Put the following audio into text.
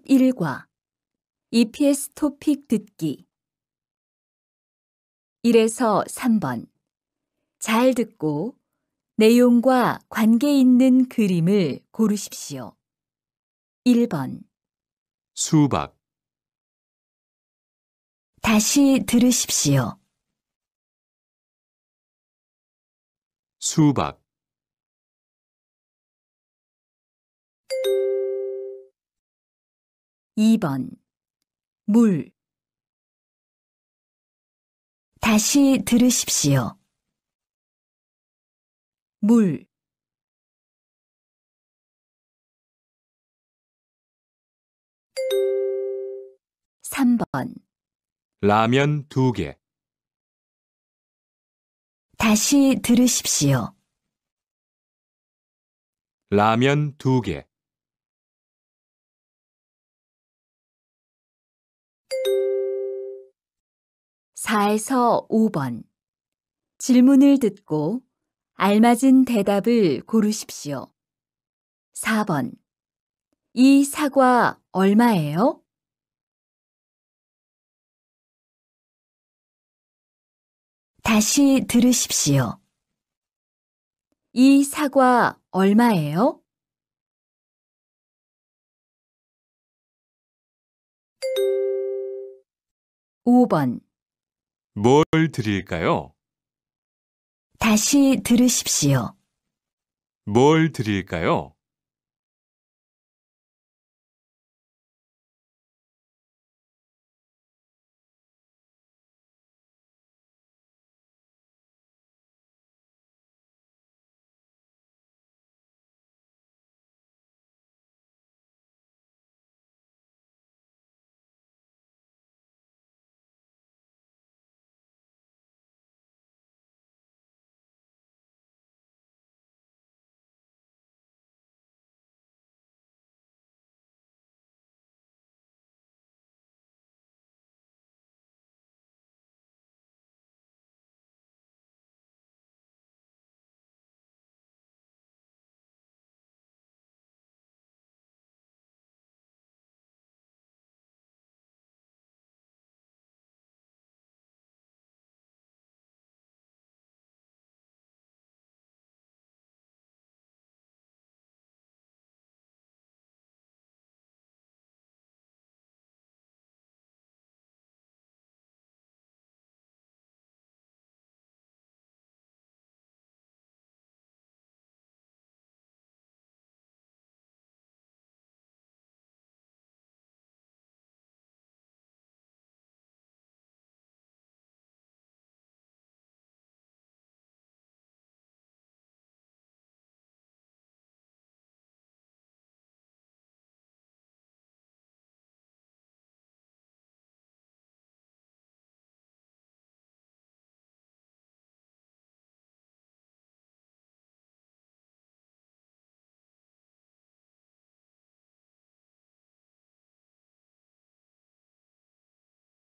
11과 EPS 토픽 듣기. 1에서 3번. 잘 듣고 내용과 관계 있는 그림을 고르십시오. 1번. 수박, 다시 들으십시오. 수박, 2번. 물. 다시 들으십시오. 물. 3번. 라면 두 개, 다시 들으십시오. 라면 두 개, 4에서 5번 질문을 듣고 알맞은 대답을 고르십시오. 4번 이 사과 얼마예요? 다시 들으십시오. 이 사과 얼마예요? 5번 뭘 드릴까요? 다시 들으십시오. 뭘 드릴까요?